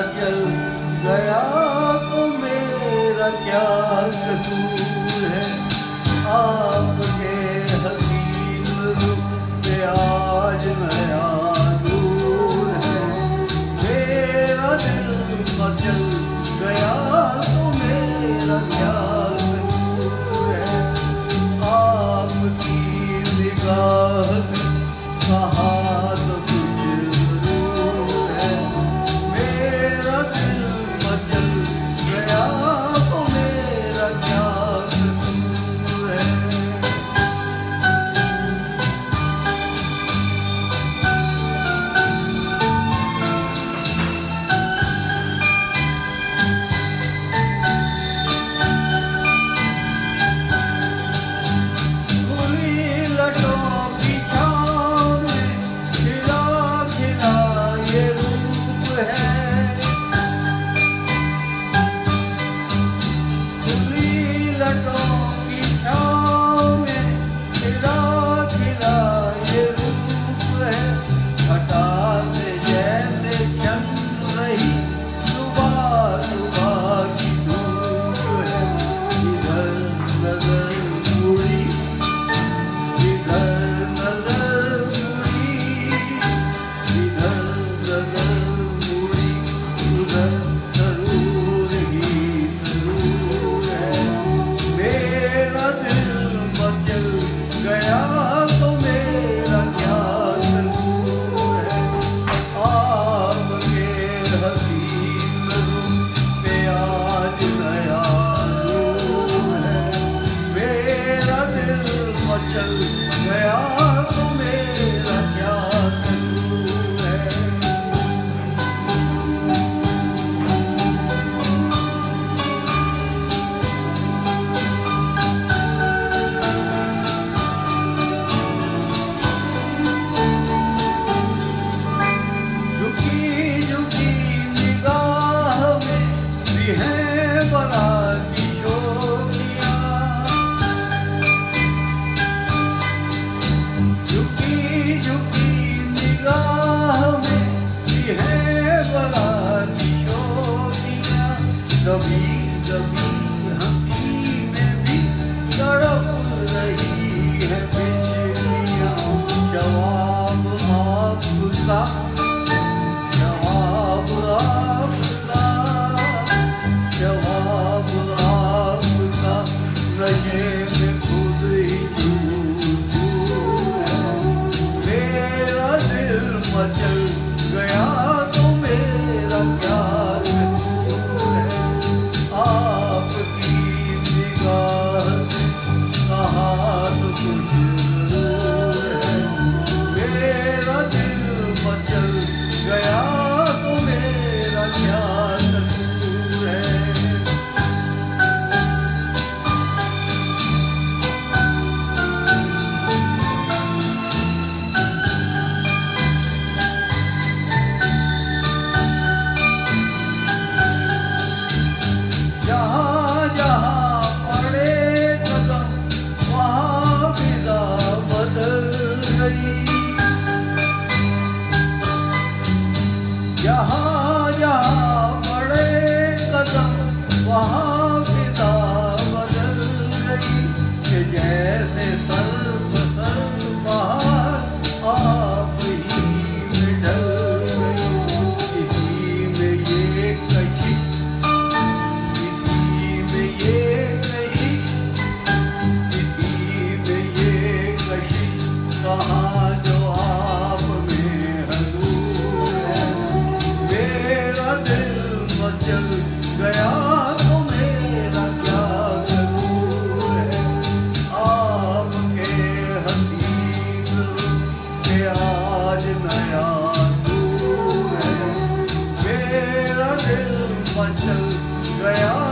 चल गया तो मेरा क्या कसूर है? आपके हसीन रूप पे आज नया दूर है। मेरा दिल तो मचल गया तो मेरा क्या toes. the beat. Your heart गया